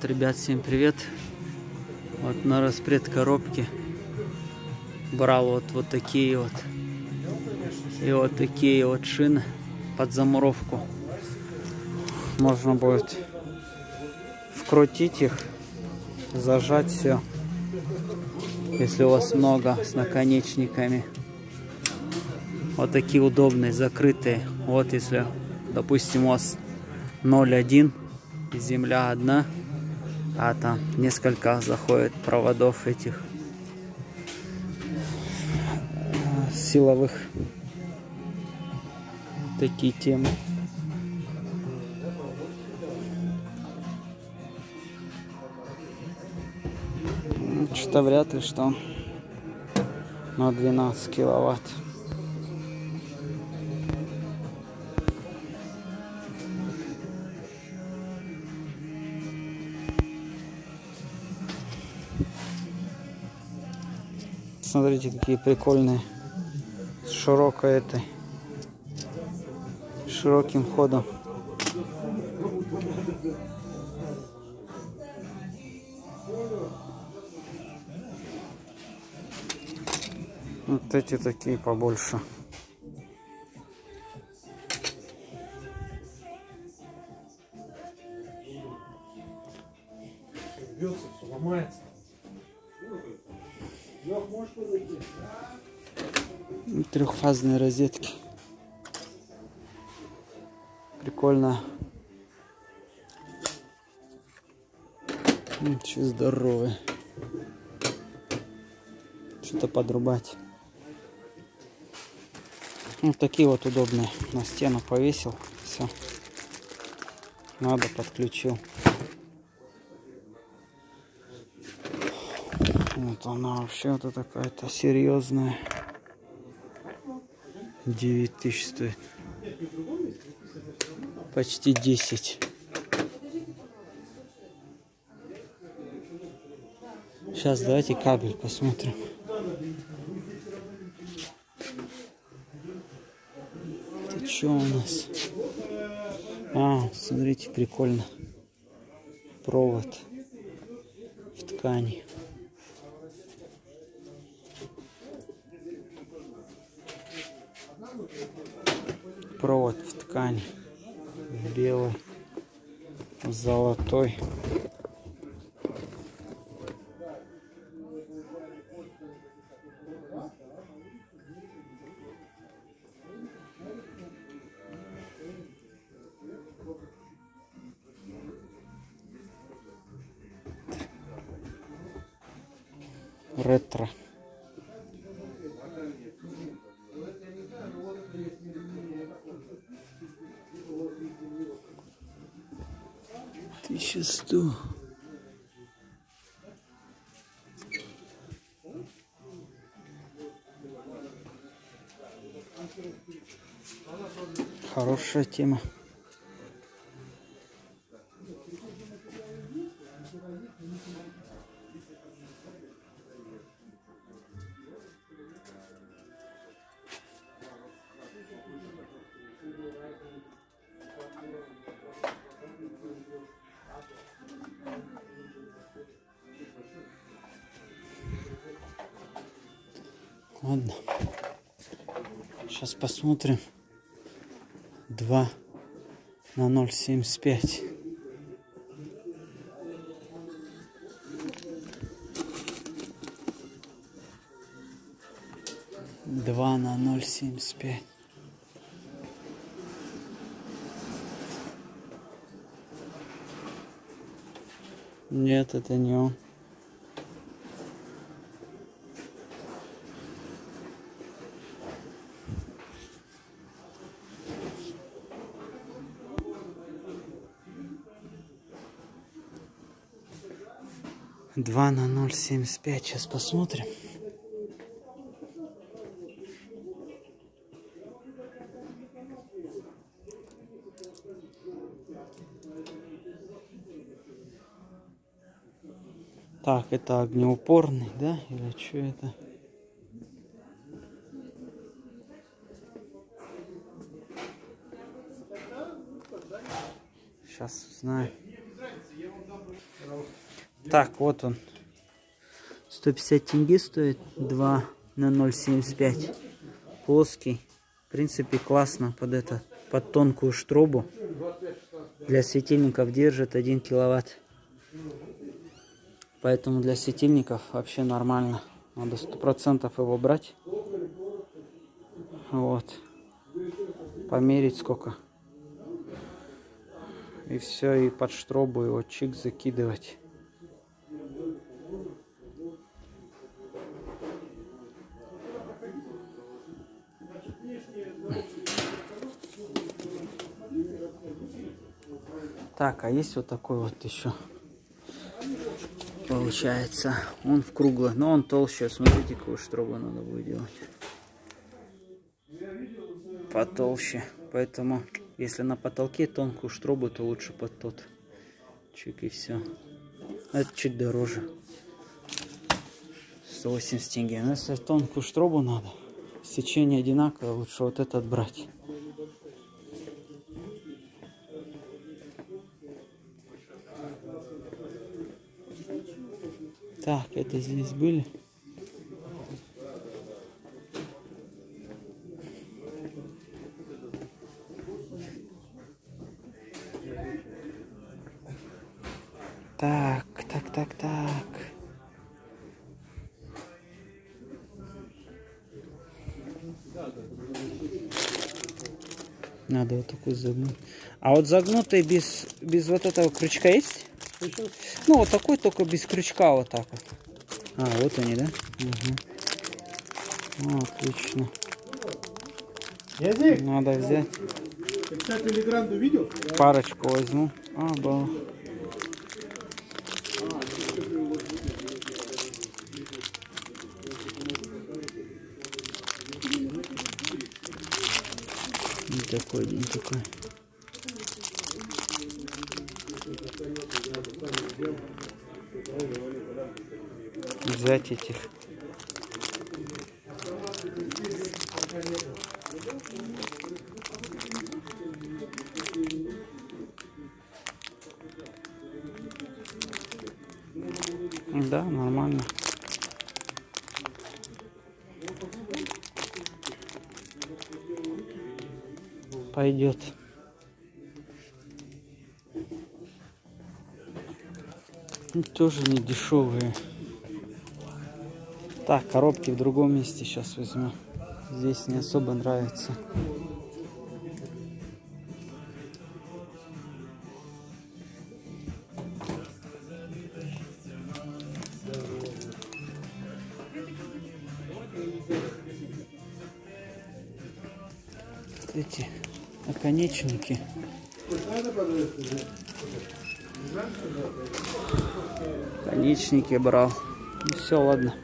Ребят, всем привет! Вот на распред коробки брал вот, вот такие вот и вот такие вот шины под замуровку. Можно будет вкрутить их, зажать все, если у вас много с наконечниками. Вот такие удобные, закрытые. Вот если, допустим, у вас 0,1, земля одна, а там несколько заходит проводов этих силовых. Такие темы. Что вряд ли что на 12 киловатт. Смотрите, какие прикольные. С широкой этой. Широким ходом. Вот эти такие побольше. Бьется, все ломается. Трехфазные розетки. Прикольно. Че здоровые. Что-то подрубать. Вот такие вот удобные. На стену повесил. Все. Надо, подключил. Вот она вообще вот такая-то серьезная. 9 тысяч стоит. Почти 10. Сейчас давайте кабель посмотрим. Это что у нас? А, смотрите, прикольно. Провод в ткани. Провод в ткани. Белый. Золотой. Ретро Тысяча сто. Хорошая тема. Ладно. Сейчас посмотрим. 2 на 0,75. Два на ноль семьдесят пять. Нет, это не он. Два на ноль семьдесят пять. Сейчас посмотрим. Так, это огнеупорный, да? Или что это? Сейчас узнаю. Так, вот он. 150 тенге стоит. 2 на 0,75. Плоский. В принципе, классно под это, под тонкую штробу. Для светильников держит 1 киловатт. Поэтому для светильников вообще нормально. Надо сто процентов его брать. Вот. Померить сколько. И все, и под штробу его чик закидывать. Так, а есть вот такой вот еще. Получается, он в круглый, но он толще. Смотрите, какую штробу надо будет делать. Потолще. Поэтому, если на потолке тонкую штробу, то лучше под тот. Чик и все. Это чуть дороже. 180 тенге. Но если тонкую штробу надо, сечение одинаковое, лучше вот этот брать. Так, это здесь были. Так, так, так, так. Надо вот такой загнуть. А вот загнутый без, без вот этого крючка есть? Ну, вот такой, только без крючка вот так вот. А, вот они, да? Угу. отлично. Язык, Надо взять. ты 50 миллиграмм видел? Парочку возьму. А, было. Не такой день такой. Взять этих. Да, нормально. Пойдет. Тоже не дешевые. Так, коробки в другом месте сейчас возьму. Здесь не особо нравится. Эти наконечники. Конечники брал. Ну все, ладно.